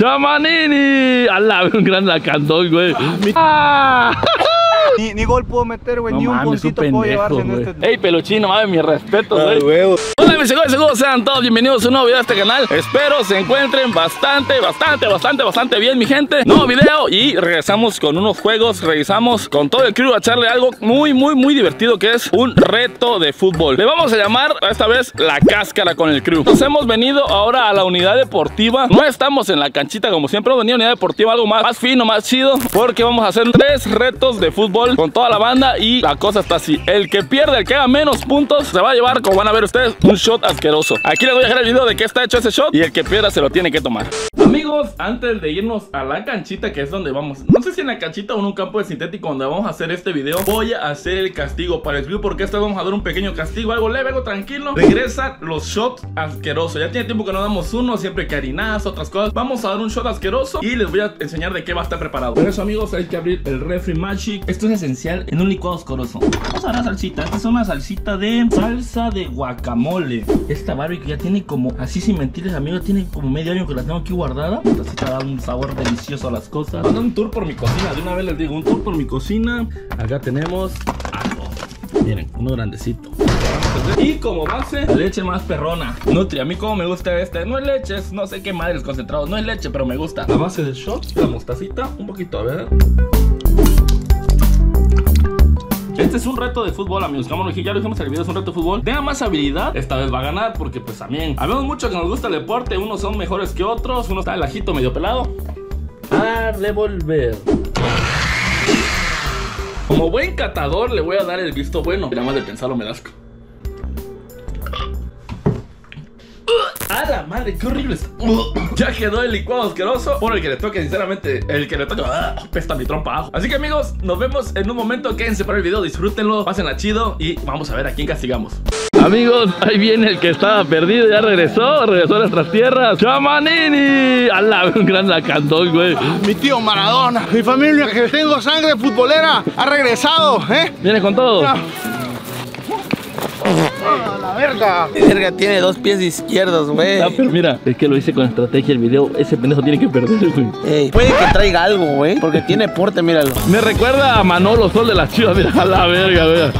¡Chamanini! ¡Hala! Un gran lacandón, güey. ¡Ah! Ni, ni gol puedo meter, güey. No ni un puntito un puedo llevarse en este. Ey, peluchín, no mames, mi respeto, güey. Hola mis amigos, seguro sean todos bienvenidos a un nuevo video de este canal. Espero se encuentren bastante, bastante, bastante, bastante bien mi gente. Nuevo video y regresamos con unos juegos. Regresamos con todo el crew a echarle algo muy, muy, muy divertido Que es un reto de fútbol. Le vamos a llamar a esta vez la cáscara con el crew. Nos hemos venido ahora a la unidad deportiva. No estamos en la canchita como siempre Hemos venido a la unidad deportiva algo más, más fino, más chido Porque vamos a hacer tres retos de fútbol con toda la banda Y la cosa está así. El que pierde, el que haga menos puntos Se va a llevar, como van a ver ustedes, un shot asqueroso. Aquí les voy a dejar el video de qué está hecho ese shot Y el que pierda se lo tiene que tomar Amigos, antes de irnos a la canchita que es donde vamos No sé si en la canchita o en un campo de sintético donde vamos a hacer este video Voy a hacer el castigo para el crew Porque esta vez vamos a dar un pequeño castigo Algo leve, algo tranquilo. Regresan los shots asquerosos. Ya tiene tiempo que no damos uno Siempre que harinadas, otras cosas. Vamos a dar un shot asqueroso Y les voy a enseñar de qué va a estar preparado. Por eso amigos hay que abrir el refri magic. Esto es esencial en un licuado asqueroso. Vamos a ver la salsita. Esta es una salsita de salsa de guacamole. Esta barbecue ya tiene como Así sin mentirles amigos Tiene como medio año que la tengo aquí guardada Esta salsita da un sabor delicioso a las cosas. Vamos a dar un tour por mi cocina De una vez les digo Un tour por mi cocina. Acá tenemos ajo Miren, uno grandecito. Y como base, leche más perrona. Nutri, a mí como me gusta este. No es leche, no sé qué madre el concentrado. No es leche, pero me gusta. La base del shot, la mostacita Un poquito, a ver este es un reto de fútbol, amigos. Como lo dije, ya lo dijimos en el es un reto de fútbol. Tenga más habilidad, esta vez va a ganar. Porque, pues también, habemos mucho que nos gusta el deporte. Unos son mejores que otros. Uno está el ajito medio pelado. A revolver. Como buen catador, le voy a dar el visto bueno. Nada más de pensarlo me da ¡A la madre! ¡Qué horrible! Ya quedó el licuado asqueroso Por el que le toque, sinceramente El que le toque, ¡ah! pesta mi trompa abajo Así que amigos, nos vemos en un momento Quédense para el video, disfrútenlo, pásenla chido Y vamos a ver a quién castigamos Amigos, ahí viene el que estaba perdido Ya regresó, regresó a nuestras tierras ¡Chamanini! ¡Hala! Un gran lacandón, güey Mi tío Maradona, mi familia que tengo sangre futbolera ha regresado, ¿eh? Viene con todo ¡A la verga! Verga, tiene dos pies izquierdos, güey. Ah, pero mira, es que lo hice con estrategia el video Ese pendejo tiene que perder, güey Ey, puede que traiga algo, güey. Porque tiene porte, míralo. Me recuerda a Manolo Sol de las Chivas, mira, a la verga, mira.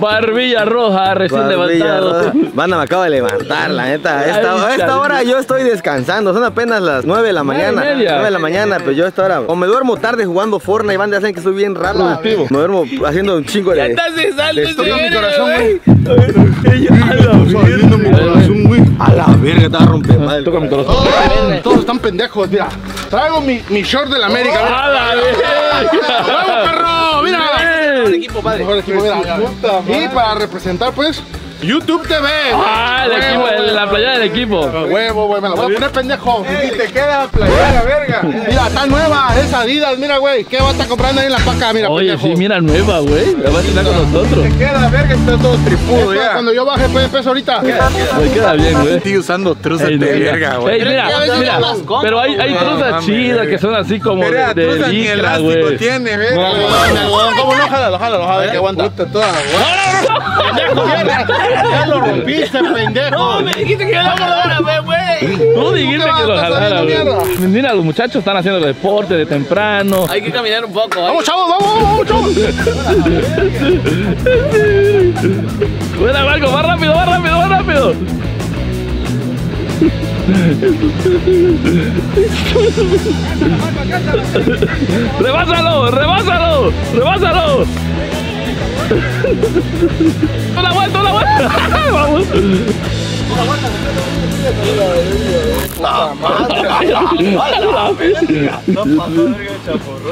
Barbilla roja, recién levantado. Banda, me acabo de levantar, la neta. A esta, esta hora yo estoy descansando. Son apenas las 9 de la mañana. media. 9 de la mañana, pues yo a esta hora. O me duermo tarde jugando Fortnite. Banda, hacen que soy bien raro. Productivo. Me duermo haciendo un chingo de. cesando, Toca mi corazón, güey. Saliendo mi corazón, güey. A la verga, estaba rompiendo madre. Toca mi corazón. Todos, todos están pendejos, mira. Traigo mi, mi short de la América. ¡A la ¡Vamos, verga! ¡Bien! equipo, padre. Mejor equipo, mira. Y para representar, pues, YouTube TV. ¡Ah, el equipo, el- la playa del equipo! Huevo, güey, me la voy a poner pendejo. Y te queda playera, verga. Mira, está nueva, es Adidas, mira, güey. ¿Qué va a estar comprando ahí en la paca? Mira, Oye, pendejo. sí, mira, nueva, güey. La va a estar con nosotros. Queda, verga, está todo tripudo Esto, Cuando yo baje, pues, peso ahorita. Me queda bien, güey. Estoy usando truzas Ey, de verga, güey. Ey, mira, Ya mira, pero hay, hay güey. truzas chidas que son así como de, Mira, de güey. tiene, No, verga. ¿Cómo no? Jálalo, jálalo, jálalo, que aguanta. toda, Ya lo rompiste, pendejo. Dijiste que yo lo voy güey. Tú dijiste ¿Tú qué que lo jalara, güey. Mira, los muchachos están haciendo deporte de temprano. Hay que caminar un poco, ¿eh? Vamos, chavos, vamos, vamos, chavos. Buena, Marco, más rápido, más rápido, más rápido. ¡Rebásalo! ¡Rebásalo! ¡Rebásalo! ¡Una vuelta, una vuelta! ¡Vamos!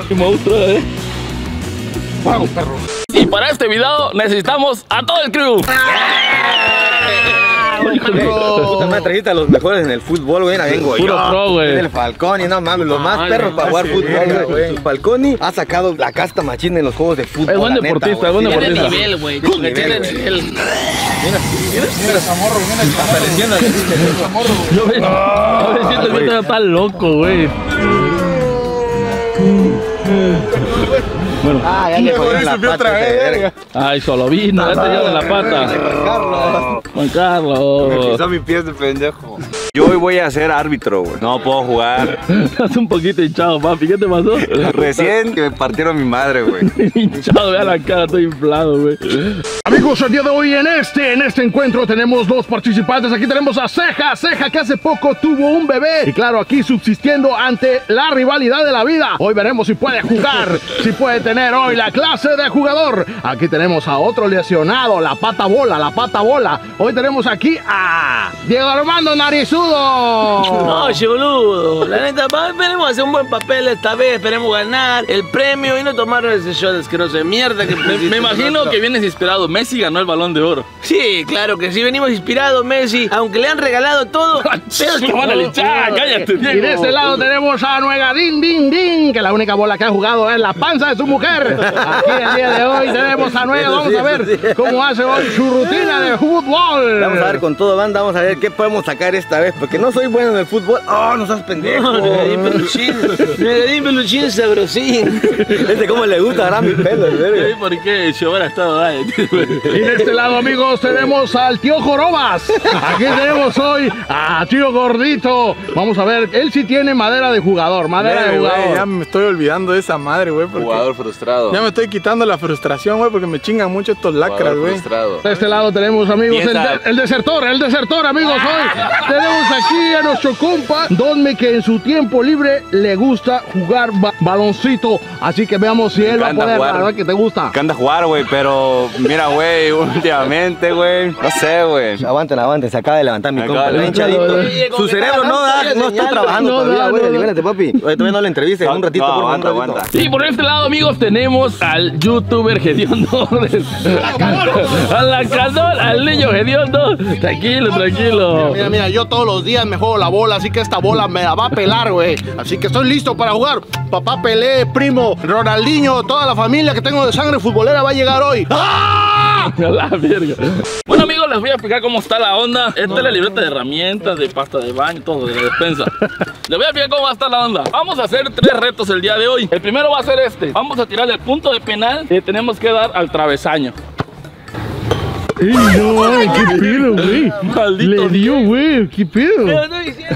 ¡Qué monstruo, eh! Vamos, perro. Y para este video necesitamos a todo el crew. Madre, trajiste a los mejores en el fútbol, güey. Vengo Puro yo. pro, güey. El Falconi, no mames, los más perros para jugar fútbol, güey. Falconi ha sacado la casta machina en los juegos de fútbol. Es buen deportista, es buen Sí, Tiene deportista. nivel, güey. Tiene Tiene nivel, nivel. Mira, Zamorro, mira Zamorro. Yo me, yo me siento que esto está loco, güey. Bueno, Ah, ya le jodieron la pata. ese verga. ay, solo vino, este ya de la pata. Carlos. Juan Carlos. Son mis pies de pendejo. Yo hoy voy a ser árbitro, güey. No puedo jugar. Estás un poquito hinchado, papi. ¿Qué te pasó? Recién que me partieron mi madre, güey. hinchado, vea la cara, estoy inflado, güey. Amigos, el día de hoy en este, en este encuentro tenemos dos participantes. Aquí tenemos a Ceja, Ceja que hace poco tuvo un bebé. Y claro, aquí subsistiendo ante la rivalidad de la vida. Hoy veremos si puede jugar, si puede tener hoy la clase de jugador. Aquí tenemos a otro lesionado, la pata bola, la pata bola. Hoy tenemos aquí a Diego Armando Narizudo. No, che, boludo. La neta, esperemos hacer un buen papel esta vez. Esperemos ganar el premio y no tomar ese shot asqueroso de mierda que Me, me imagino que vienes inspirado. Messi ganó el balón de oro. Sí, claro que sí. Venimos inspirados, Messi. Aunque le han regalado todo. pero Te van a linchar, cállate, Y de este lado tenemos a Nuega Din Din Din, que la única bola que ha jugado es la panza de su mujer. Aquí el día de hoy tenemos a Nuega. Vamos a ver cómo hace hoy su rutina de fútbol. Vamos a ver con todo, banda. Vamos a ver qué podemos sacar esta vez. Porque no soy bueno en el fútbol. ¡Oh, no seas pendejo! No, Negadín Peluchín. Negadín Peluchín sabrosín. Este cómo le gusta agarrar mi pelo, el verga. ¿Por qué yo hubiera estado ahí? Y de este lado, amigos, tenemos al tío Jorobas. Aquí tenemos hoy a tío Gordito. Vamos a ver, él sí tiene madera de jugador, madera de jugador. ya me estoy olvidando de esa madre, güey. Jugador frustrado. Ya me estoy quitando la frustración, güey, porque me chingan mucho estos lacras, güey. frustrado. De este lado tenemos, amigos, el, de- el desertor, el desertor, amigos, hoy. Tenemos aquí a nuestro compa, Donme, que en su tiempo libre le gusta jugar ba- baloncito. Así que veamos si él va a poder, jugar. la verdad que te gusta. Me encanta jugar, güey, pero mira, güey, últimamente, güey. No sé, güey. Aguanten, aguanten, se acaba de levantar mi compa. hinchadito. Su cerebro no da, no está trabajando No todavía, da, güey. Libérate, papi. Todavía no lo entrevistes. Un ratito, No, por aguanta, un ratito. aguanta. Y por este lado, amigos, tenemos al youtuber Gediondo. a la canal, al niño Gediondo. Tranquilo, tranquilo. Mira, mira, yo todos los días me juego la bola, así que esta bola me la va a pelar, güey. Así que estoy listo para jugar. Papá Pelé, primo, Ronaldinho, toda la familia que tengo de sangre futbolera va a llegar hoy. ¡Ah! La verga. Bueno amigos, les voy a explicar cómo está la onda. Esta es la libreta de herramientas, de pasta de baño, todo, de la despensa. Les voy a explicar cómo va a estar la onda. Vamos a hacer tres retos el día de hoy. El primero va a ser este. Vamos a tirar el punto de penal que tenemos que dar al travesaño. ¡Ey, no, ay, qué pedo, güey! Maldito Le dio, güey, qué pedo.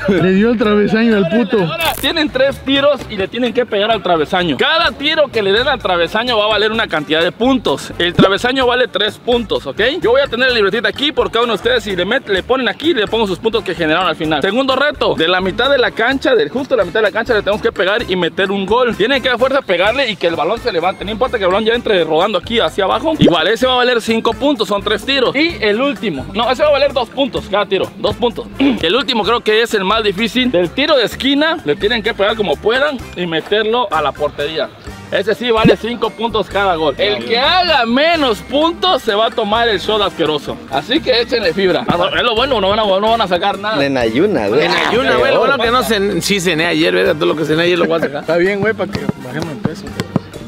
Le dio el travesaño al puto. Ahora tienen tres tiros y le tienen que pegar al travesaño. Cada tiro que le den al travesaño va a valer una cantidad de puntos. El travesaño vale tres puntos, ¿ok? Yo voy a tener la libretita aquí por cada uno de ustedes. Si le, met- le ponen aquí, le pongo sus puntos que generaron al final. Segundo reto, de la mitad de la cancha, de justo la mitad de la cancha, le tenemos que pegar y meter un gol. Tienen que dar fuerza pegarle y que el balón se levante. No importa que el balón ya entre rodando aquí hacia abajo. Igual, ese va a valer cinco puntos, son tres tiros. Y el último, no, ese va a valer dos puntos cada tiro, dos puntos. El último creo que es el más difícil. Del tiro de esquina, le tienen que pegar como puedan y meterlo a la portería. Ese sí vale 5 puntos cada gol. El que haga menos puntos se va a tomar el shot asqueroso. Así que échenle fibra. Ah, Es lo bueno, no van a, no van a sacar nada. En ayuna, güey. En ayuna, güey. Lo bueno que no cené, sí cené ayer, verga. Todo lo que cené ayer lo voy a sacar. Está bien, güey, para que bajemos el peso.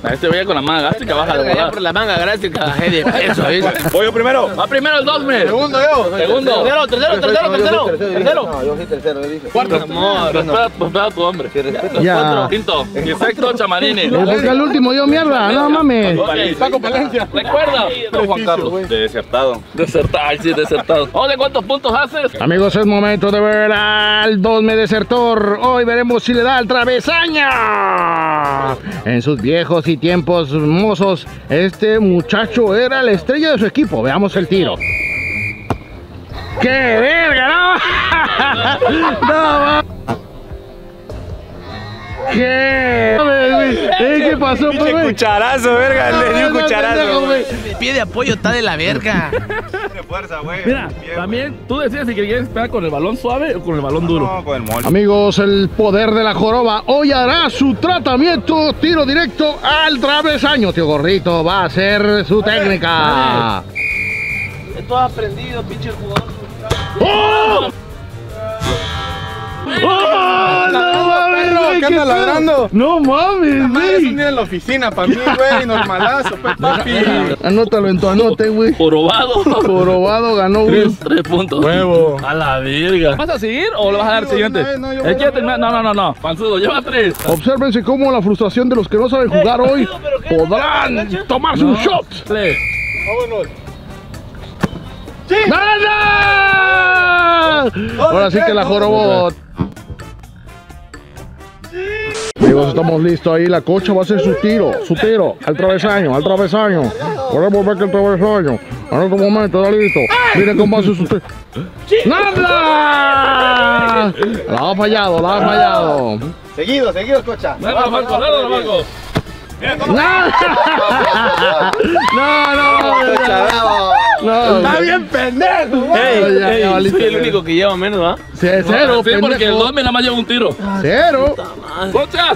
A este vaya con la manga gástrica, baja de volar. por la manga gástrica bajé de peso, ¿viste? Voy yo primero. Va primero el Dosmer. Segundo yo. Segundo. Tercero, tercero, tercero, tercero. Tercero. No, yo soy tercero, le dije. Cuarto. Amor. Respeta, a tu hombre. Ya. Quinto. Y sexto, chamanini. El último yo, mierda, no mames. Ok. Saco Palencia. Recuerda, Juan Carlos. De desertado. Desertado, ay, sí, desertado. Oye, ¿cuántos puntos haces? Amigos, es momento de ver al Dosme Desertor. Hoy veremos si le da al travesaña. En sus viejos y tiempos mozos, este muchacho era la estrella de su equipo. Veamos el tiro. ¡Qué verga, no! ¡No, ¿Qué? Eh, ¿Qué pasó, güey? Cucharazo, verga. Le di un cucharazo. El pie de apoyo está de la verga. Tiene fuerza, güey. Mira, también tú decides si quieres pegar con el balón suave o con el balón duro. No, con el molde. Amigos, el poder de la joroba hoy hará su tratamiento, tiro directo al travesaño. Tío Gordito va a hacer su técnica. Esto has aprendido, pinche jugador. ¡Oh! ¡Oh! ¡No mames, güey! ¿qué ¿Qué anda ladrando? ¡No mames, Madre, es un güey! día en la oficina para mí, güey, normalazo, pues, papi. Anótalo en tu anote, güey. Jorobado. Jorobado ganó, güey. Tres, tres puntos. Huevo. A la verga. ¿Vas a seguir o le vas a dar siguiente? no, eh, no, yo voy a- termina- No, no, no, no. Panzudo, lleva tres. Obsérvense cómo la frustración de los que no saben jugar hoy podrán tomarse un shot. Dale. Vámonos. ¡Nada! Ahora sí que la jorobó. Amigos, estamos listos ahí. La cocha va a hacer su tiro, su tiro, al travesaño, al travesaño. Podemos ver que el travesaño, en otro momento, está listo. Miren cómo hace su tiro. ¡Nada! La ha fallado, la ha fallado. Seguido, seguido, cocha. Dale, Marco, dale, Marco. No, no. Está bien pendejo. Soy el único que lleva menos, ¿ah? Sí, cero, porque el. 2 nada más lleva un tiro. Cero. ¡Cocha!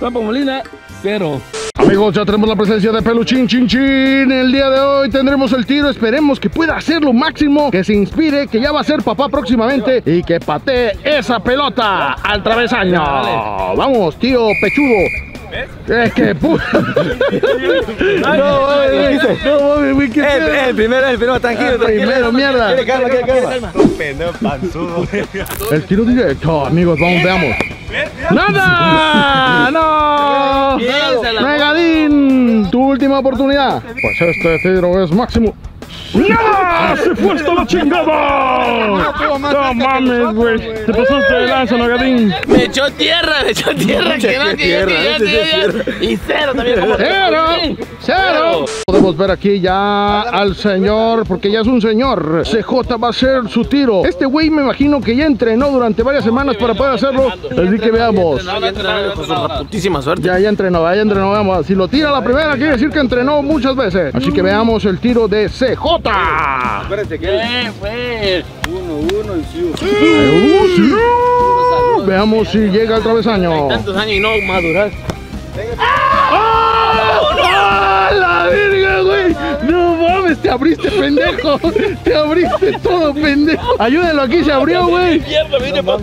Campo Molina, cero. Amigos, ya tenemos la presencia de Peluchín Chin Chin. El día de hoy tendremos el tiro. Esperemos que pueda hacer lo máximo, que se inspire, que ya va a ser papá próximamente y que patee esa pelota al travesaño. Vamos, tío pechudo. Es que puta. no, güey, no, mames, güey, ¿qué El, el primero, el primero, tranquilo, tranquilo. Primero, mierda. Calma, quiere calma. Pendejo panzudo. El tiro directo, amigos, vamos, veamos. ¡Nada! ¡No! Megadín, tu última oportunidad. Pues este tiro es máximo. ¡Nada! ¡Se fue hasta la chingada! No mames, güey. Te pasaste de lanza, Megadín. Me echó tierra, me echó tierra. que no, que. Y cero también. como- ¡Cero! ¡Cero! Podemos ver aquí ya al señor, porque ya es un señor. CJ va a hacer su tiro. Este güey me imagino que ya entrenó durante varias semanas para poder hacerlo. Así que veamos. No, putísima suerte. Ya, ya entrenó, ya entrenó, veamos. Si lo tira la primera, quiere decir que entrenó muchas veces. Así que veamos el tiro de CJ. Acuérdense que ¿Qué fue? Uh, sí. Veamos si llega al travesaño. Tantos años y no madurar. ¡Ah! ¡La verga, güey! No mames, te abriste, pendejo. Te abriste todo, pendejo. Ayúdenlo, aquí se abrió, güey.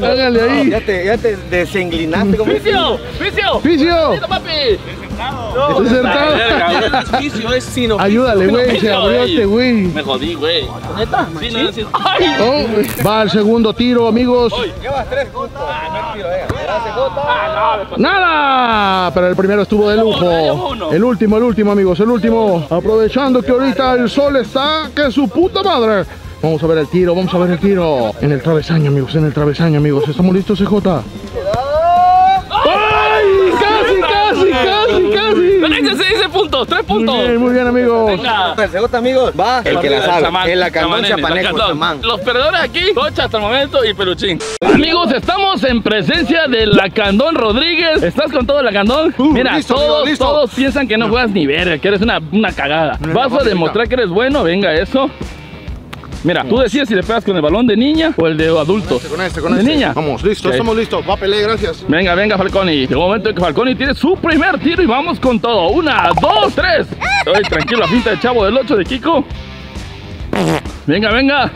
Hágale ahí. ya te, ya te desenglinaste como ¡Ficio! ¡Ficio! Ficio, ¡Listo, Juicio es sino. Ayúdale, güey. Se abrió este güey. Me jodí, güey. ¿Neta? Sí, no, sí. ¡Ay! Oh, va al segundo tiro, amigos. Llevas tres puntos. Ah, no. ¡Nada! Pero el primero estuvo de lujo. El último, el último, amigos, el último. Aprovechando que ahorita el sol está que su puta madre. Vamos a ver el tiro, vamos a ver el tiro. En el travesaño, amigos, en el travesaño, amigos. ¿Estamos listos, CJ? ¡Ay! ¡Casi, casi, casi, casi! Puntos, tres Muy puntos. bien, muy bien, amigos. Venga. El segundo, amigos. Va el que la sabe. chamán, El lacandón chamanene, chapaneco, lacandón. chamán. Los perdedores aquí, Cocha hasta el momento y Peluchín. Amigos, estamos en presencia de Lacandón Rodríguez. ¿Estás con todo Lacandón? Mira, listo, todos, amigo, todos piensan que no juegas ni verga, que eres una, una cagada. Vas a demostrar que eres bueno, venga eso. Mira, tú decides si le pegas con el balón de niña o el de adulto. Con este, con ¿De este. niña? Vamos, listo, estamos listos. Va a pelear, gracias. Venga, venga, Falconi. Llegó el momento de que Falconi tiene su primer tiro y vamos con todo. Una, dos, tres. Ay, tranquilo, la finta de chavo del 8 de Kiko. Venga, venga.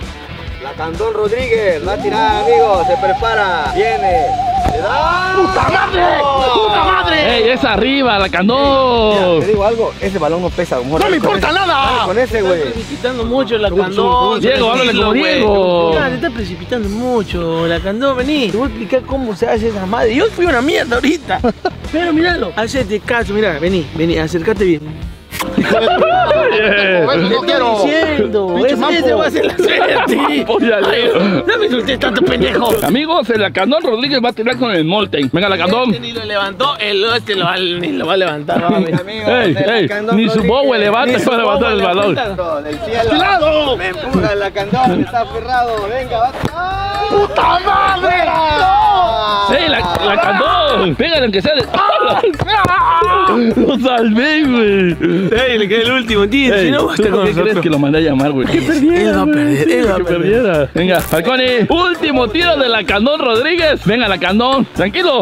Lacandón Rodríguez. Va a tirar, amigos. Se prepara. Viene. Le da. ¡Puta madre! ¡Puta madre! ¡Ey, es arriba, Mira, Lacandón! te digo algo. Ese balón no pesa. mejor ¡No me con importa ese. nada! Dale Con ese, güey. precipitando mucho la candón. Diego, háblale como. Diego. Mira, te está precipitando mucho la candón. Vení, te voy a explicar cómo se hace esa madre. Yo fui una mierda ahorita. Pero míralo. Hacete caso, mira, vení, vení, acércate bien. No quiero. diciendo. Mampo. te va a hacer la suerte. Leo. No me insultes tanto, pendejo. Amigos, el Lacandón Rodríguez va a tirar con el Molten. Venga, Lacandón. Este ni lo levantó, el este lo va, ni lo va a levantar. Va a ver. Amigos, Ey, el ey, ni su bowe levanta para levantar el balón. Del cielo. Me empuja el lacandón. Está aferrado. Venga, va. ¡Ah! ¡Puta madre! ¡Ey, la, Lacandón! Pégale aunque sea de... ¡Lo salvé, güey! Ey, le queda el último, tío. Ey, Si no, ¿tú basta por con qué crees que lo mandé a llamar, güey? Que Él va a perder, él va a que perder. perdiera. Venga, Falconi, último tiro de Lacandón Rodríguez. Venga, Lacandón, tranquilo.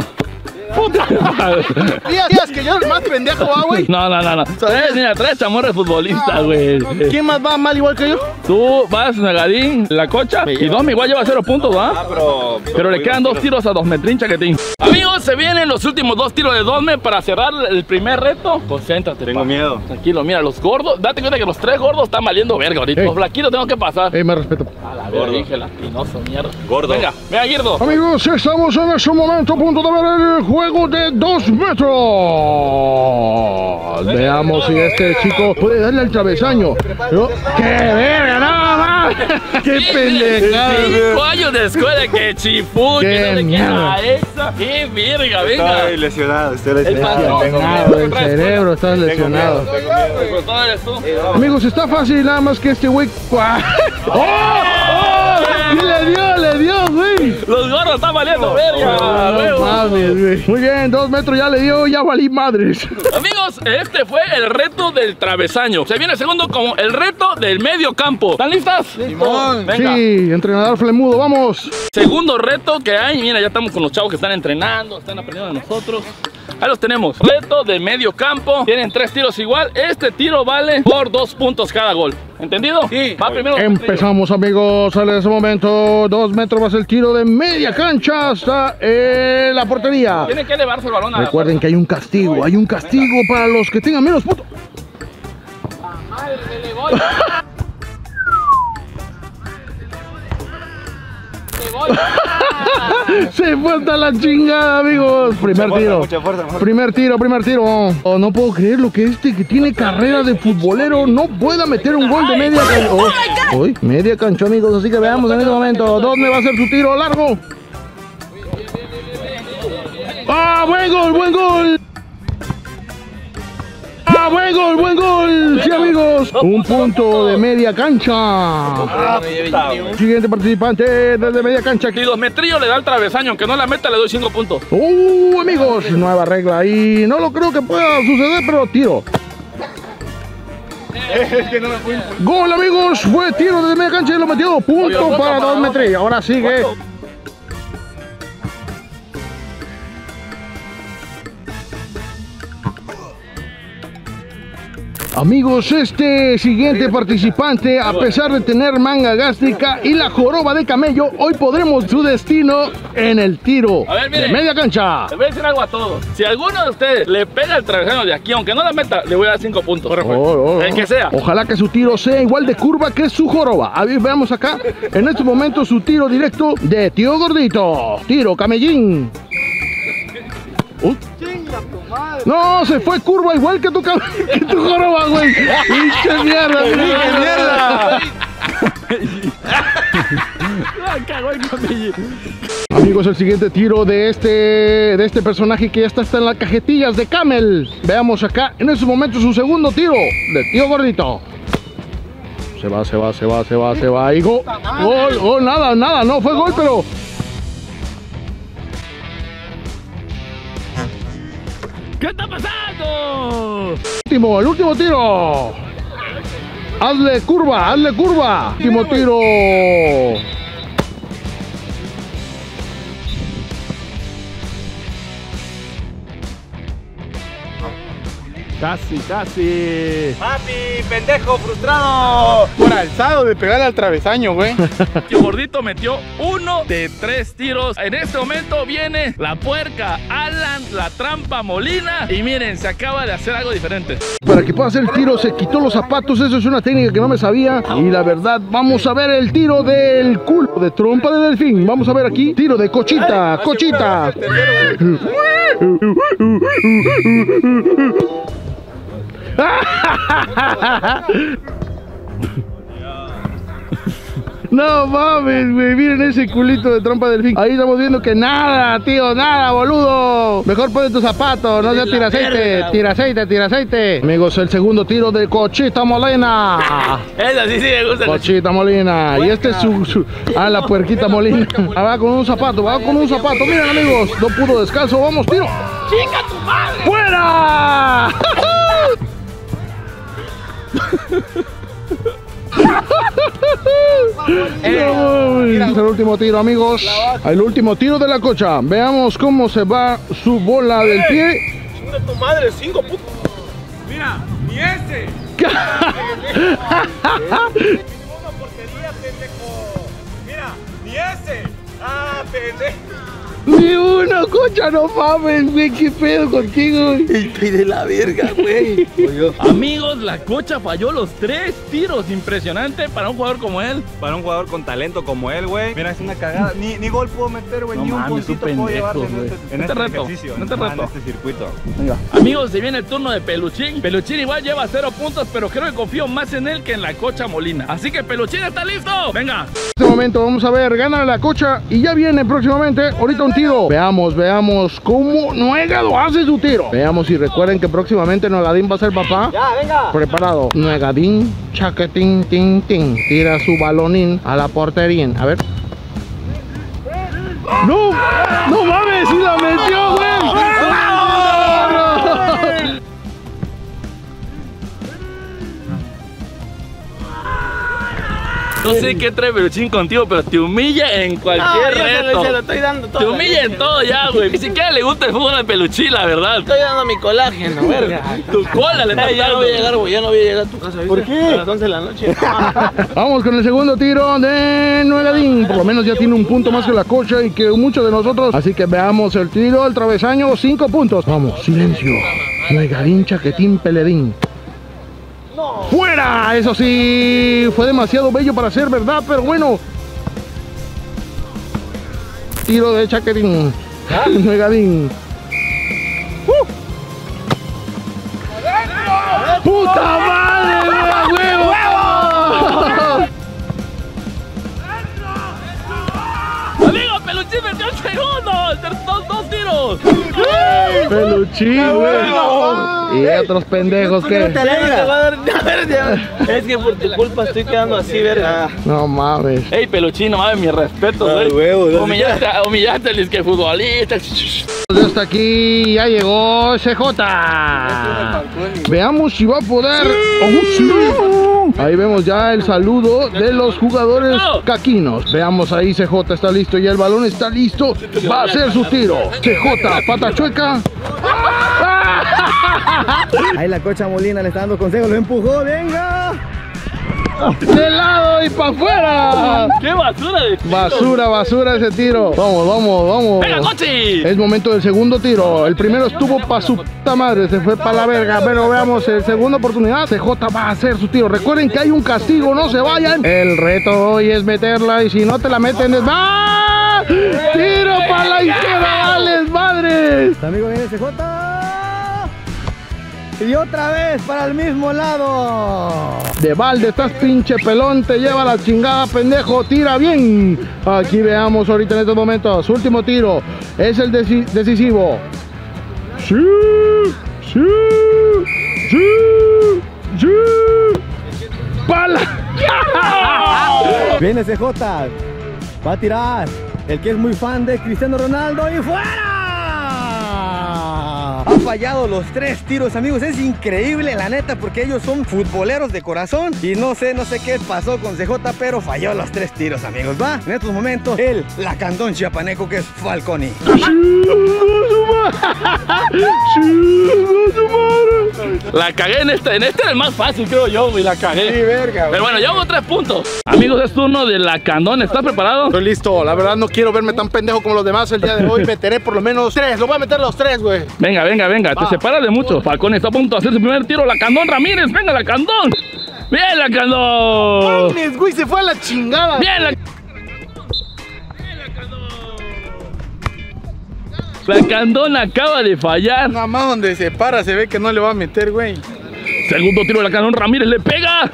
Díaz, Díaz, que yo era el más pendejo, ¿ah, güey? No, no, no, no. Tres, mira, tres chamorres futbolistas, güey. ¿Quién más va mal igual que yo? Tú vas, Nagadín, la cocha, y Domi igual lleva cero puntos, ¿va? Pero, Pero le quedan dos tiros a dos metrín chaquetín. Amigos, se vienen los últimos dos tiros de Dome para cerrar el primer reto. Concéntrate, Tengo pa. miedo. Tranquilo, mira, los gordos, date cuenta que los tres gordos están valiendo verga ahorita. Ey. Los flaquitos tengo que pasar. Ey, me respeto. A la verga, dije latinoso, mierda. Gordo. Venga, venga, Guirdo. Amigos, estamos en este momento a punto de ver el juego de dos metros. Veamos si este chico puede darle al travesaño. Pero- ¡Qué verga! ¡Nada más! ¡Qué pendejada! Cinco años de escuela, que chifú, Qué que no le mierda. queda esa. ¡Qué verga, venga! Estoy lesionado, estoy lesionado. el cerebro, estás lesionado. Amigos, está fácil, nada más que este güey. ¡Oh! ¡Oh! Y le dio, le dio, güey. Los gorros están valiendo verga, No huevo. mames, güey. Muy bien, dos metros ya le dio, ya valí madres. Amigos, este fue el reto del travesaño. Se viene el segundo como el reto del medio campo. ¿Están listas? Simón. Venga. Sí, entrenador flemudo, vamos. Segundo reto que hay. Mira, ya estamos con los chavos que están entrenando, están aprendiendo de nosotros. Ahí los tenemos. Reto de medio campo. Tienen tres tiros igual. Este tiro vale por dos puntos cada gol. ¿Entendido? Sí. Va primero. Empezamos, amigos. Sale ese momento. Dos metros va a ser el tiro de media cancha hasta eh, la portería. Tiene que elevarse el balón a la Recuerden que hay un castigo, hay un castigo para los que tengan menos puntos. madre, se elevó. Se elevó. Se fue hasta la chingada, amigos. Primer tiro. fuerza, Primer tiro, primer tiro. Oh, no puedo creer lo que este que tiene carrera de futbolero no pueda meter un gol de media cancha. Oh, uy, media cancha, amigos. Así que veamos en este momento. ¿Dónde va a ser su tiro largo? ¡Ah, buen gol, buen gol! ¡Ah, buen gol, buen gol! Sí, amigos. Un punto de media cancha. Siguiente participante desde media cancha. Kilometrillo le da el travesaño. Aunque no la meta, le doy cinco puntos. ¡Uh, amigos! Nueva regla y no lo creo que pueda suceder, pero tiro. Gol, amigos. Fue tiro desde media cancha y lo metió. Punto para dos metros. Ahora sigue. Amigos, este siguiente participante, a pesar de tener manga gástrica y la joroba de camello, hoy podremos su destino en el tiro A ver, de mire. media cancha. Les voy a decir algo a todos. Si alguno de ustedes le pega el travesaño de aquí, aunque no la meta, le voy a dar cinco puntos. Oh, oh, oh. El que sea. Ojalá que su tiro sea igual de curva que su joroba. A ver, veamos acá. En este momento su tiro directo de tío gordito. Tiro camellín. No, se fue curva igual que tu, que tu joroba, güey. ¡Pinche mierda! ¡Pinche mierda! Amigos, el siguiente tiro de este, de este personaje que ya está, está en las cajetillas de Camel. Veamos acá, en este momento su segundo tiro de tío gordito. Se va, se va, se va, se va, se va. Y gol, gol, gol, nada, nada, no fue gol, pero. ¿Qué está pasando? Último, el último tiro. Hazle curva, hazle curva. Último tiro. Casi, casi. Papi, pendejo, frustrado. Por alzado de pegarle al travesaño, güey. Tío Gordito metió uno de tres tiros. En este momento viene la puerca Alan, la trampa Molina. Y miren, se acaba de hacer algo diferente. Para que pueda hacer el tiro se quitó los zapatos, eso es una técnica que no me sabía. Y la verdad, vamos a ver el tiro del culo de trompa de delfín. Vamos a ver aquí, tiro de cochita, cochita. No mames, güey, miren ese culito de trompa de delfín. Ahí estamos viendo que nada, tío, nada, boludo. Mejor ponte tus zapatos, no seas tira aceite, tira aceite, tira aceite. Amigos, el segundo tiro de Cochita Molina. Esa sí, sí me gusta. Cochita Molina. Y este es su, su- Ah, la puerquita Molina. Ah, va con un zapato, va con un zapato. Miren, amigos, no pudo descanso. Vamos, tiro. ¡Chica tu madre! ¡Fuera! No, es el último tiro, amigos. El último tiro de la cocha. Veamos cómo se va su bola del pie. Chinga tu madre, cinco putos. Mira, ni ese. Mira, ni ese. Ah, pendejo. Ni uno, cocha, no mames, güey. ¿Qué pedo contigo? güey? Estoy de la verga, güey. Amigos, la cocha falló los tres tiros. Impresionante para un jugador como él. Para un jugador con talento como él, güey. Mira, es una cagada. Ni, ni gol puedo meter, güey. No ni un mames, puntito puedo pendejo, llevarle en güey. este, en No te este reto, ejercicio. no te reto. En este circuito. Amigos, se viene el turno de Peluchín. Peluchín igual lleva cero puntos, pero creo que confío más en él que en la cocha Molina. Así que Peluchín está listo. Venga. En este momento vamos a ver, gana la cocha y ya viene próximamente ahorita un tiro. Veamos, veamos cómo Nuegado hace su tiro. Veamos y recuerden que próximamente Nuegadín va a ser papá. Ya, venga. Preparado. Nuegadín, chaquetín, tin, tin. Tira su balonín a la portería. A ver. ¡No! ¡No mames! ¡Sí la metió, güey! No sé qué trae Peluchín contigo, pero te humilla en No, cualquier lo- reto. se lo estoy dando todo. Te humilla en todo ya, güey. Ni siquiera le gusta el fútbol de Peluchín, la verdad. Estoy dando mi colágeno, verga. Tu cola le está ya no voy a llegar, güey. Ya no voy a llegar a tu casa. ¿viste? ¿Por qué? A las 11 de la noche. Vamos con el segundo tiro de Nuegadín. Por lo menos ya tiene un punto más que la cocha y que muchos de nosotros. Así que veamos el tiro, el travesaño, cinco puntos. Vamos, silencio. Nuegadín, chaquetín, peledín. ¡Fuera! Eso sí, fue demasiado bello para ser verdad, pero bueno. Tiro de chaquetín. Nuegadín. ¡Uh! ¡Puta madre! ¡Huevo! ¡Huevo! Amigo, Peluchín metió el segundo. Ter- Dos, tiros. Peluchín, güey. Y otros pendejos ¿Por que. Es que por tu culpa estoy quedando así, verga. No mames. Ey, Peluchín, no mames, mis respetos, Ay, güey. no Humillaste, humillaste al disque futbolista. Ya está aquí, ya llegó CJ. Veamos si va a poder. ¡Oh, sí! Ahí vemos ya el saludo de los jugadores caquinos. Veamos ahí, CJ está listo, ya el balón está listo. Va a hacer su tiro. CJ, pata chueca. Ahí la cocha Molina le está dando consejos, lo empujó, venga. De lado y para afuera. ¡Qué basura de tiro! Basura, basura ese tiro. Vamos, vamos, vamos. ¡Venga, Cochi! Es momento del segundo tiro. El primero estuvo para su puta madre, se fue para la verga. Pero veamos, el segunda oportunidad, CJ va a hacer su tiro. Recuerden que hay un castigo, no se vayan. El reto hoy es meterla y si no te la meten es ¡Ah! Tiro para la izquierda, vales madres. Tu amigo viene CJ. Y otra vez para el mismo lado. De balde, estás pinche pelón, te lleva la chingada, pendejo, tira bien. Aquí veamos ahorita en estos momentos, su último tiro, es el deci- decisivo. Sí, sí, sí, sí. Pala. Viene CJ. Va a tirar. El que es muy fan de Cristiano Ronaldo y fuera. Fallado los tres tiros, amigos. Es increíble, la neta, porque ellos son futboleros de corazón. Y no sé, no sé qué pasó con CJ, pero falló los tres tiros, amigos. Va, en estos momentos, el lacandón chiapaneco que es Falconi. La cagué en este. En este era el más fácil, creo yo, güey. La cagué. verga, Pero bueno, llevamos tres puntos. Amigos, es turno de la Candón. ¿Estás preparado? Estoy listo, la verdad no quiero verme tan pendejo como los demás el día de hoy. Meteré por lo menos tres, lo voy a meter los tres, güey. Venga, venga, venga. Te separas de mucho. Falcón está a punto de hacer su primer tiro. La Candón Ramírez. Venga, la Candón. Bien, la Candón. Mames, güey, se fue a la chingada. Bien, la. La Candón acaba de fallar. Nada más donde se para se ve que no le va a meter, güey. Segundo tiro de la Candón Ramírez le pega.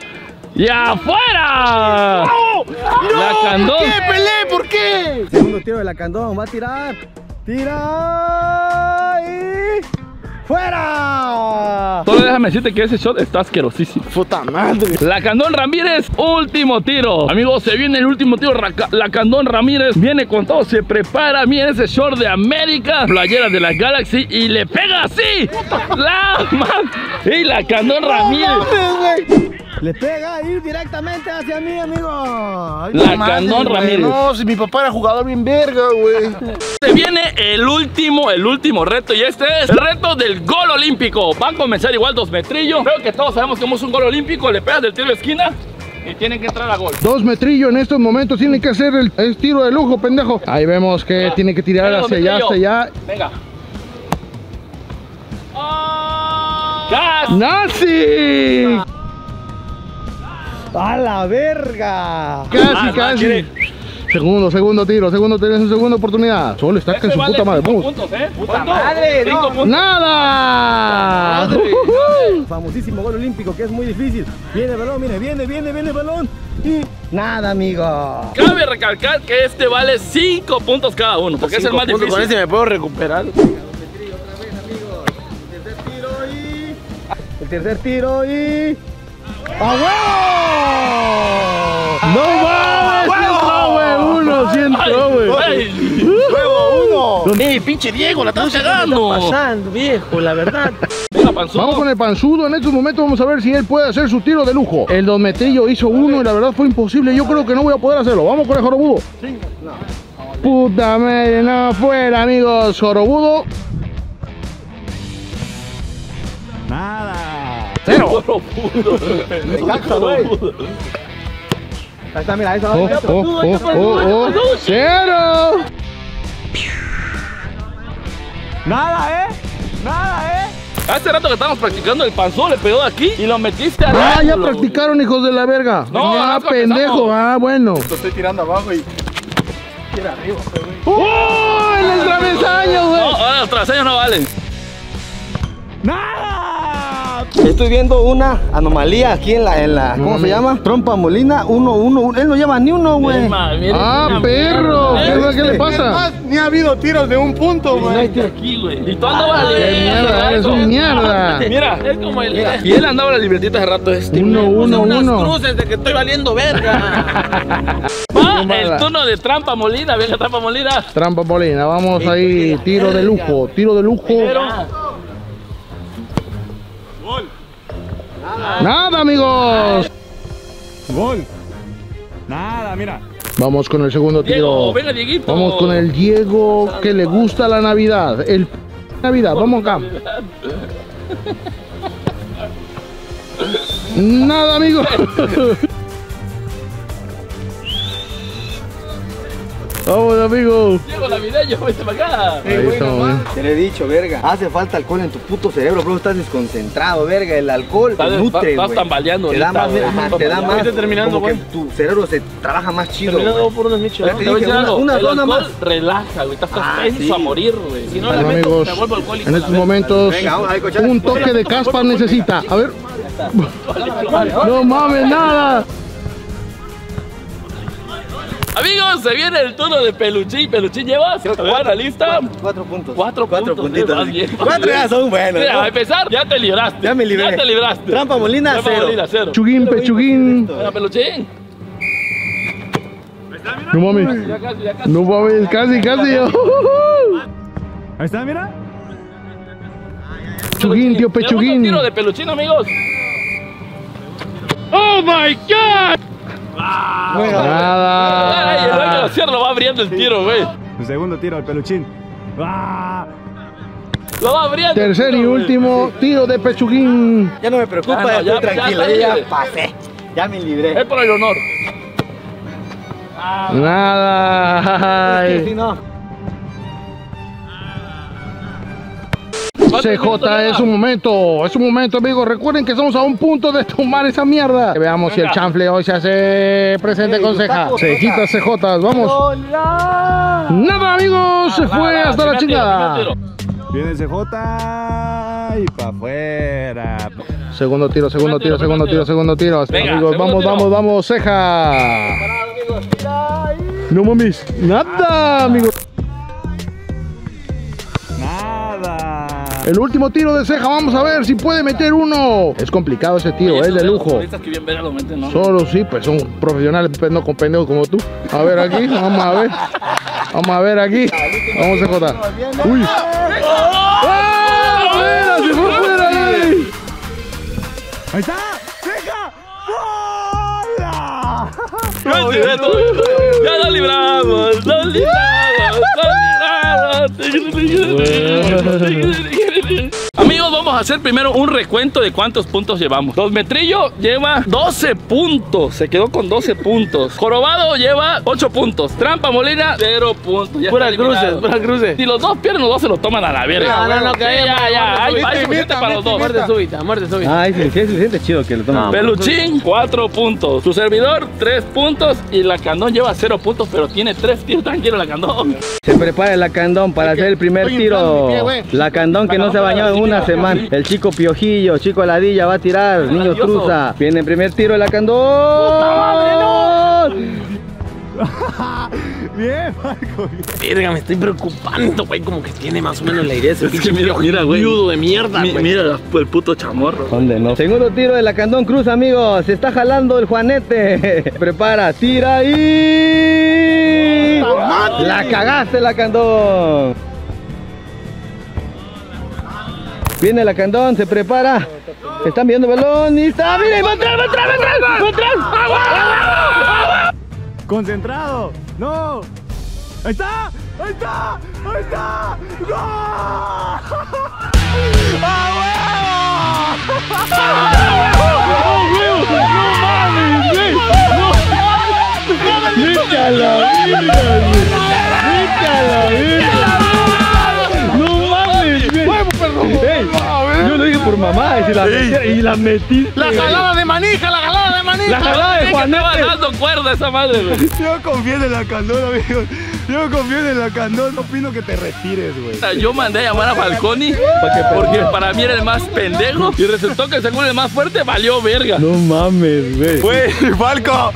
¡Y afuera! La Candón. ¿Qué peleé? ¿Por qué? Segundo tiro de lacandón, va a tirar. Tira y fuera. Solo déjame decirte que ese shot está asquerosísimo. Puta madre. La Candón Ramírez, último tiro. Amigos, se viene el último tiro. Raca- La Candón Ramírez viene con todo, se prepara. Miren ese short de América, playera de la Galaxy y le pega así. La ma- Y la Candón Ramírez. Le pega y directamente hacia mí, amigo. Ay, La Candón Ramírez. No, si mi papá era jugador bien verga, güey. Se viene el último, el último reto y este es el reto del gol olímpico. Va a comenzar igual dos metrillos. Creo que todos sabemos cómo es un gol olímpico. Le pegas del tiro de esquina y tienen que entrar a gol. Dos metrillos en estos momentos tienen que hacer el, el tiro de lujo, pendejo. Ahí vemos que Ah. tiene que tirar Venga, hacia allá, hacia allá. Venga. ¡Casi! ¡Nazi! ¡A la verga! Casi, Ah, casi. Segundo, segundo tiro, segundo tiro, su segunda oportunidad. Solo está que Ese su vale puta madre. puntos, ¿eh? ¡Puta madre! Cinco no. puntos. ¡Nada! Madre. Famosísimo gol olímpico que es muy difícil. Viene el balón, mire, viene, viene, viene el balón. Y nada, amigo. Cabe recalcar que este vale 5 puntos cada uno, porque es el más puntos, Con difícil. ese me puedo recuperar. El tercer tiro y. ¡A huevo! ¡No mames! ¡Sí entró, güey! Uno, sí entró, güey. ¡Huevo uno! ¡Ey, pinche Diego, la estás cagando! Pasando, viejo, la verdad. Panzudo. Vamos con el panzudo. En estos momentos vamos a ver si él puede hacer su tiro de lujo. El Don Metrillo hizo uno y la verdad fue imposible. Yo creo que no voy a poder hacerlo. Vamos con el jorobudo. Puta madre, no fuera, amigos. Jorobudo. Cero. Ahí está, mira, ahí está. Oh, oh, oh, oh, oh. Cero. Nada, ¿eh? Nada, ¿eh? Hace rato que estábamos practicando el panzón, le pegó de aquí y lo metiste a Ah, ya practicaron, hijos de la verga. No, ah, no pendejo. Ah, bueno. Lo estoy tirando abajo y. ¡Oh! En el travesaño, güey. No, ahora los traseños no valen. ¡Nada! Estoy viendo una anomalía aquí en la, en la ¿cómo se llama? Trompa Molina, uno, uno, uno. Él no lleva ni uno, güey. Ah, perro. ¿Qué, le pasa? Más, ni ha habido tiros de un punto, güey. mira aquí, güey. Y tú andabas ¡Qué mierda! Eres un mierda. Mira, es como el. Y él andaba en la libretita hace rato este. Uno, uno, unas uno. cruces de que estoy valiendo verga. Va el turno de trampa molina, venga, trampa molina. Trampa Polina, vamos ahí, tiro de lujo, tiro de lujo. Nada, amigos. Gol. Nada, mira. Vamos con el segundo Diego, tiro. venga, Dieguito. Vamos con el Diego que le gusta la Navidad. El Navidad, vamos acá. Nada, amigos. Vamos, amigos. Diego navideño, vete para acá. Ahí estamos, bien. Te lo he dicho, verga. Hace falta alcohol en tu puto cerebro, bro. Estás desconcentrado, verga. El alcohol te nutre, estás tambaleando Te da ahorita, más, ajá, te da más. Terminando, como que güey. tu cerebro se trabaja más chido, Terminando por unos michos. Te Te dije, una- una el alcohol más. relaja, güey, estás Ah, tenso sí. a morir, güey. Si no le meto, amigos, me vuelvo alcohólico. en estos momentos un toque de caspa necesita. A ver. No mames, nada. Amigos, se viene el turno de Peluchín. Peluchín, ¿llevas? ¿Buena lista? Cuatro puntos. Cuatro Cuatro puntitos. bien, Cuatro ya son buenos. Mira, ¿no? a empezar, ya te libraste. Ya me libré. Ya te libraste. Trampa Molina, Trampa cero. Molina, cero. Chuguín, pechuguín. Venga, Peluchín. No mames. Ya casi, ya casi. No mames, casi, casi. Ahí está, mira. Pechuguín, tío, Tenemos un pechuguín. tiro de Peluchín, amigos. ¡Oh, my God! Ay, el güey que Nada. lo cierra lo va abriendo el tiro, güey. El segundo tiro al peluchín. ¡Ah! Lo va abriendo. el Tercer y último tiro de pechuguín. Ya no me preocupa, Ah, no, ya- ya tranquilo. Ya, ya libre. pasé. Ya me libré. Es por el honor. Nada. Ay. Sí, no. CJ es un momento, es un momento, amigos. Recuerden que estamos a un punto de tomar esa mierda. Veamos si el chanfle hoy se hace presente Ey, con tus ceja. tacos, Cejitas, CJ, vamos. ¡Hola! Nada, amigos, se fue va, va, hasta la chingada. Viene el CJ y pa' afuera. Segundo tiro, segundo tiro, segundo tiro, segundo tiro. Venga, amigos, segundo vamos, tiro. vamos, vamos, ceja. No mames, nada, amigos. El último tiro de ceja, vamos a ver si puede meter uno. Es complicado ese tiro, Oye, es de lujo. futbolistas que bien verga lo meten, ¿no? Solo sí, pues son profesionales, pues, no con pendejos como tú. A ver aquí, vamos a ver. Vamos a ver aquí. Vamos a J. Uy. ¡Ah! ¡Fuera! ¡Se fue fuera! ahí! Ahí está. Vete, Beto. Ya lo libramos, lo libramos, lo libramos. Bye. Amigos, vamos a hacer primero un recuento de cuántos puntos llevamos. Dos Metrillo lleva 12 puntos. Se quedó con 12 puntos. Jorobado lleva 8 puntos. Trampa Molina, 0 puntos. Ya Pura está cruces, eliminado. pura cruces. Si los dos pierden, los dos se lo toman a la verga. No, no, no, que Sí, ya, ya. Hay, muerte hay súbita, suficiente para los dos. Muerte súbita, muerte súbita. Ay, sí, sí, se siente chido que lo tomen. Peluchín, 4 puntos. Su servidor, 3 puntos. Y la Candón lleva 0 puntos, pero tiene 3 tiros. Tranquilo, la Candón. Se prepara la candón para hacer el primer tiro. La candón que no se ha bañado en una semana. El chico piojillo, chico ladilla va a tirar. Niño truza. Viene el primer tiro de la candón. Verga, me estoy preocupando, güey. Como que tiene más o menos la idea ese Es que pinche mira, mira, güey. de mierda, Mi- güey. mira el puto chamorro. ¿Dónde no? Segundo tiro de la Candón Cruz, amigos. Se está jalando el Juanete. Prepara, tira y. La cagaste, la Candón. Viene la Candón, se prepara. Están viendo el balón y está. ¡Mira! ¡Va atrás, va atrás, va atrás! ¡Va atrás! Concentrado. No. Ahí está. Ahí está. Ahí está. ¡Gol! ¡Vete a la verga, güey! ¡Vete a la verga! Por mamá y la, metí- y la metiste. La jalada de manija, la jalada de manija. La jalada de que estaba dando cuerda esa madre, güey. Yo confío en la candón, amigos. Yo confío en la candón. No opino que te retires, güey. Yo mandé a llamar a Falconi porque para mí era el más pendejo y resultó que según el más fuerte valió verga. No mames, güey. Güey, Falco.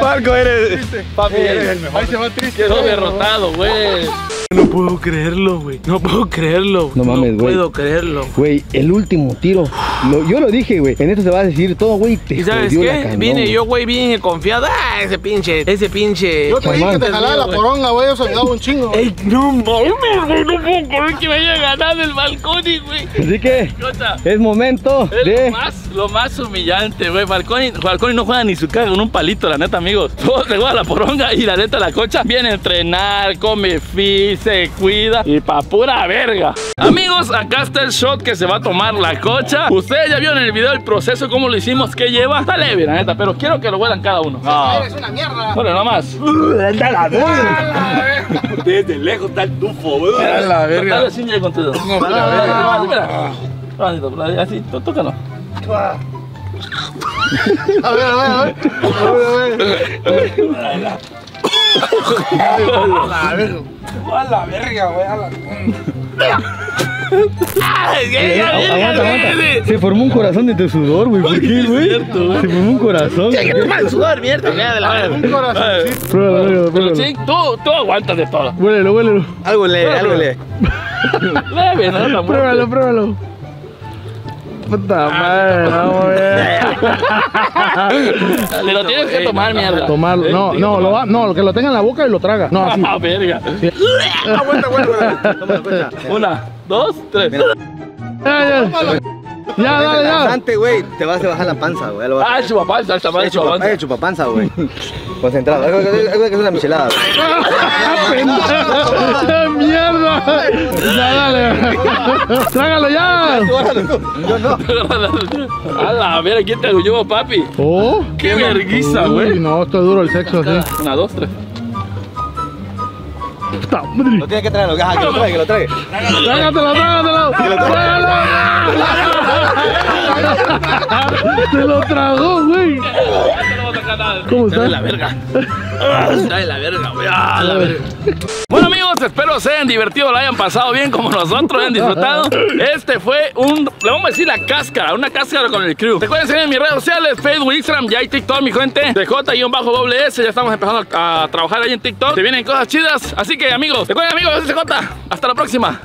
Falco, eres. Papi, eres el mejor. Ahí se va triste. Quedó derrotado, güey. No puedo creerlo, güey. No puedo creerlo. No mames, güey. puedo creerlo. Güey, el último tiro. Lo- yo lo dije, güey. En esto se va a decir todo, güey. ¿Y sabes qué? Vine yo, güey, bien confiado. Ah, ese pinche, ese pinche. Yo te dije que te jalaba la poronga, güey. Eso ayudaba un chingo. Ey, no mames, güey, no puedo Por que me haya ganado el Falconi, güey. Así que es momento Es lo de. más, lo más humillante, güey. Falconi, Falconi no juega ni su cara con un palito, la neta, amigos. Todo se juega la poronga y la neta, la cocha viene a entrenar, come fit, se cuida y pa' pura verga. Amigos, acá está el shot que se va a tomar la cocha. Ustedes ya vieron en el video el proceso, cómo lo hicimos, qué lleva. Está leve, la neta, pero quiero que lo huelan cada uno. No. Eres una mierda. Bueno, nomás. Desde lejos está el tufo. A la verga. Dale con. No. Mira, Así, tó- tócalo. A ver, a ver, a ver. A ver, a ver. A la verga, güey. A la... Se formó un corazón de tu sudor, güey. ¿Por qué, güey? Se formó un corazón. güey. Mal sudor, mierda, ya de la verga. Un pruébalo, Pero sí, tú, tú aguantas de todo. Huélelo, huélelo. Algo leve, algo leve. Leve, no la Pruébalo, pruébalo. Puta madre, no, güey. Te lo tienes que tomar, mierda. Tomarlo. No, no, lo va, no, que lo tenga en la boca y lo traga. No, así. Ah, verga. Aguanta, aguanta. Una, dos, tres. Ya, ya. Ya, dale, ya. Antes, güey, te vas a bajar la panza, güey. A- Ah, chupapanza, esta madre chupapanza. es chupapanza, güey. Concentrado. Algo que algo que es una michelada. ¡Ah, ¡Mierda! Ya, dale. Trágalo ya. Yo no. A la verga, ¿quién te ayudó, papi? Oh. Qué verguiza, güey. no, está duro el sexo así. Una, dos, tres. Lo tiene que traer, lo que, lo trae, que lo trae. Trágatelo, trágatelo. ¡Trágalo! Se lo tragó, güey. ¿Cómo Está de la está? verga. Está de la verga, güey. Ah, la verga. Bueno amigos, espero se hayan divertido, lo hayan pasado bien como nosotros, hayan disfrutado. Este fue un, le vamos a decir la cáscara, una cáscara con el crew. Recuerden seguirme en mis redes sociales, Facebook, Instagram, ya hay TikTok, mi gente. DJ-WS, ya estamos empezando a, trabajar ahí en TikTok. Te vienen cosas chidas. Así que amigos, recuerden amigos, SJ. Hasta la próxima.